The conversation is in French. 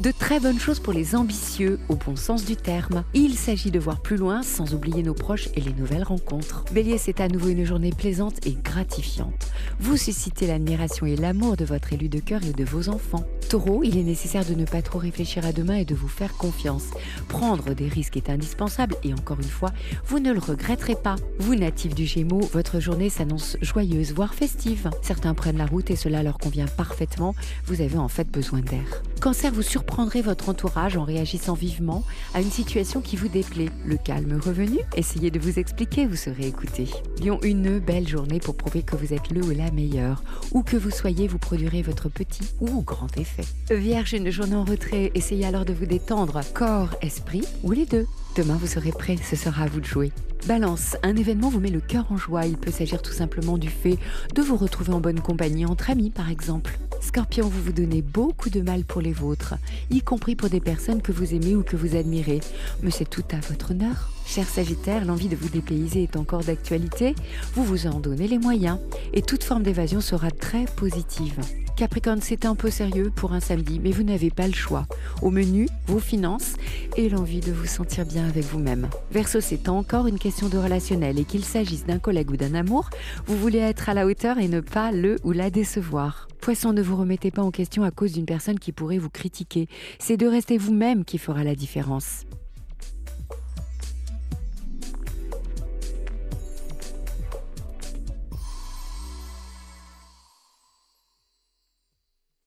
De très bonnes choses pour les ambitieux, au bon sens du terme. Il s'agit de voir plus loin sans oublier nos proches et les nouvelles rencontres. Bélier, c'est à nouveau une journée plaisante et gratifiante. Vous suscitez l'admiration et l'amour de votre élu de cœur et de vos enfants. Taureau, il est nécessaire de ne pas trop réfléchir à demain et de vous faire confiance. Prendre des risques est indispensable et encore une fois, vous ne le regretterez pas. Vous, natif du Gémeaux, votre journée s'annonce joyeuse, voire festive. Certains prennent la route et cela leur convient parfaitement. Vous avez en fait besoin d'air. Cancer, vous surprendrez votre entourage en réagissant vivement à une situation qui vous déplaît. Le calme revenu, essayez de vous expliquer, vous serez écouté. Lion, une belle journée pour prouver que vous êtes le ou la meilleure. Où que vous soyez, vous produirez votre petit ou grand effet. Vierge, une journée en retrait, essayez alors de vous détendre, corps, esprit ou les deux. Demain, vous serez prêt, ce sera à vous de jouer. Balance, un événement vous met le cœur en joie. Il peut s'agir tout simplement du fait de vous retrouver en bonne compagnie entre amis, par exemple. Scorpion, vous vous donnez beaucoup de mal pour les vôtres, y compris pour des personnes que vous aimez ou que vous admirez. Mais c'est tout à votre honneur. Cher Sagittaire, l'envie de vous dépayser est encore d'actualité. Vous vous en donnez les moyens et toute forme d'évasion sera très positive. Capricorne, c'est un peu sérieux pour un samedi, mais vous n'avez pas le choix. Au menu, vos finances et l'envie de vous sentir bien avec vous-même. Verseau, c'est encore une question de relationnel et qu'il s'agisse d'un collègue ou d'un amour, vous voulez être à la hauteur et ne pas le ou la décevoir. Poisson, ne vous remettez pas en question à cause d'une personne qui pourrait vous critiquer. C'est de rester vous-même qui fera la différence.